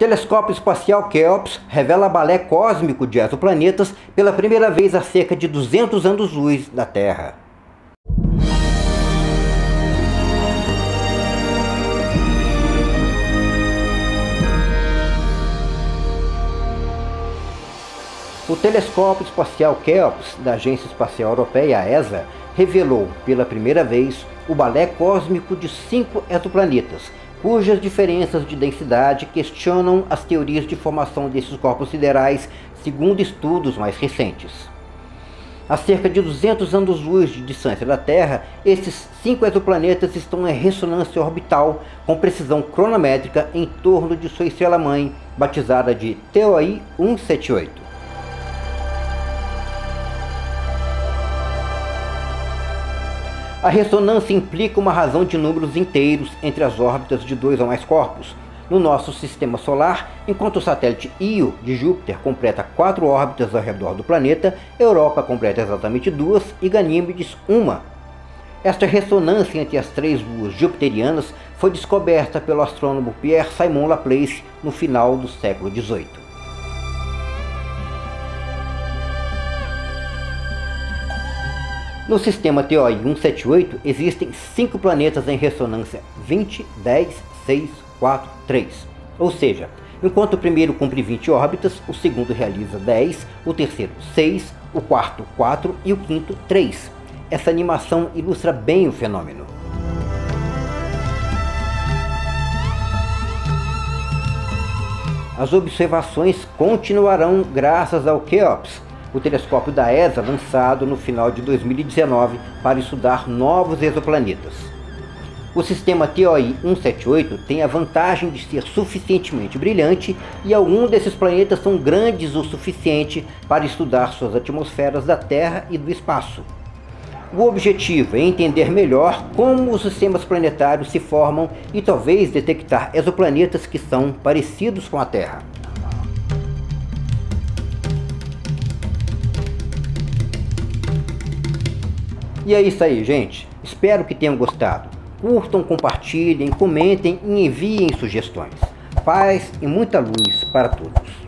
Telescópio espacial Keops revela balé cósmico de exoplanetas pela primeira vez a cerca de 200 anos-luz da Terra. O telescópio espacial Keops da Agência Espacial Europeia, ESA, revelou pela primeira vez o balé cósmico de cinco exoplanetas, cujas diferenças de densidade questionam as teorias de formação desses corpos siderais, segundo estudos mais recentes. A cerca de 200 anos-luz de distância da Terra, esses cinco exoplanetas estão em ressonância orbital com precisão cronométrica em torno de sua estrela-mãe, batizada de TOI 178. A ressonância implica uma razão de números inteiros entre as órbitas de dois ou mais corpos. No nosso sistema solar, enquanto o satélite Io de Júpiter completa quatro órbitas ao redor do planeta, Europa completa exatamente duas e Ganímedes uma. Esta ressonância entre as três luas jupiterianas foi descoberta pelo astrônomo Pierre Simon Laplace no final do século XVIII. No sistema TOI 178 existem cinco planetas em ressonância 20, 10, 6, 4, 3. Ou seja, enquanto o primeiro cumpre 20 órbitas, o segundo realiza 10, o terceiro 6, o quarto 4 e o quinto 3. Essa animação ilustra bem o fenômeno. As observações continuarão graças ao Keops, o telescópio da ESA lançado no final de 2019 para estudar novos exoplanetas. O sistema TOI 178 tem a vantagem de ser suficientemente brilhante e alguns desses planetas são grandes o suficiente para estudar suas atmosferas da Terra e do espaço. O objetivo é entender melhor como os sistemas planetários se formam e talvez detectar exoplanetas que são parecidos com a Terra. E é isso aí, gente. Espero que tenham gostado. Curtam, compartilhem, comentem e enviem sugestões. Paz e muita luz para todos.